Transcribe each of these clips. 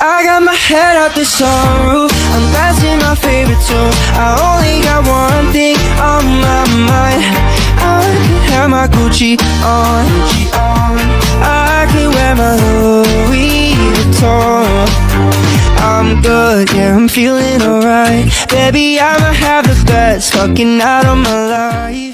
I got my head out the sunroof. I'm blasting my favorite tune. I only got one thing on my mind. I can have my Gucci on. I can wear my Louis Vuitton. I'm good, yeah, I'm feeling alright. Baby, I'ma have the best Fucking out of my life.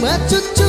But to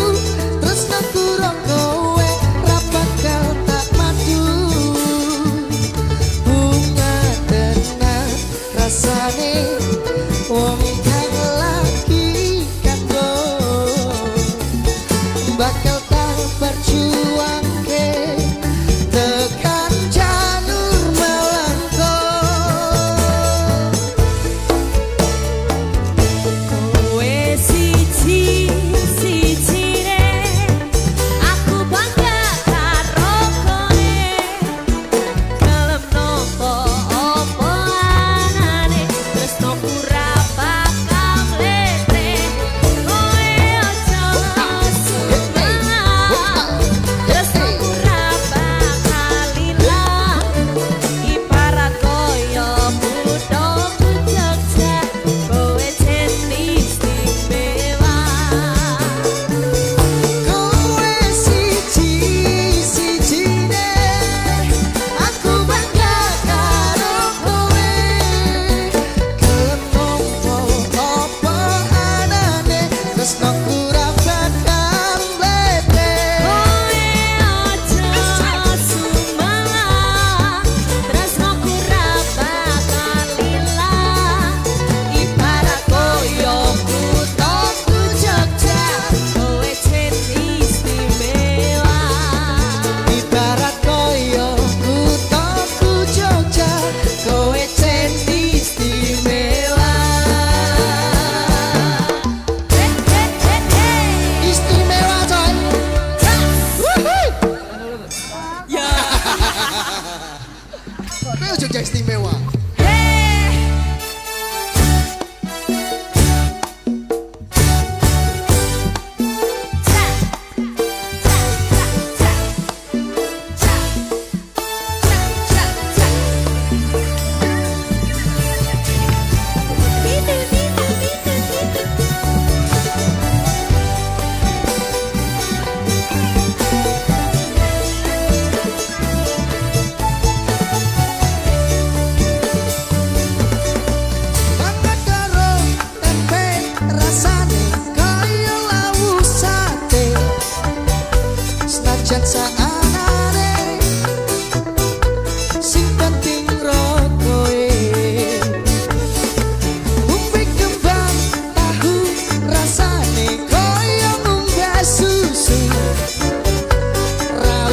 Itu Jogja istimewa.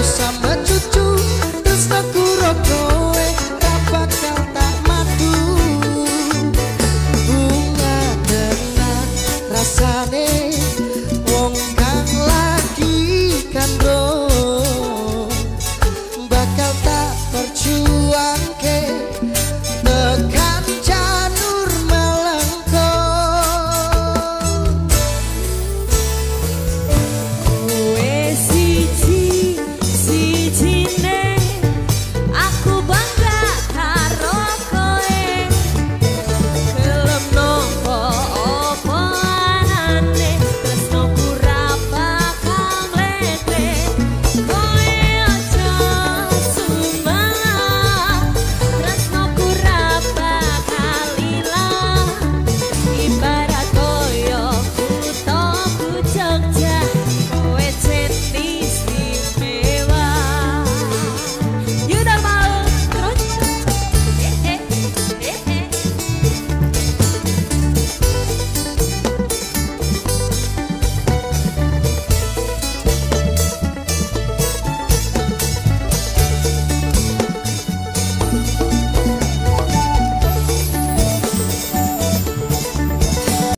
some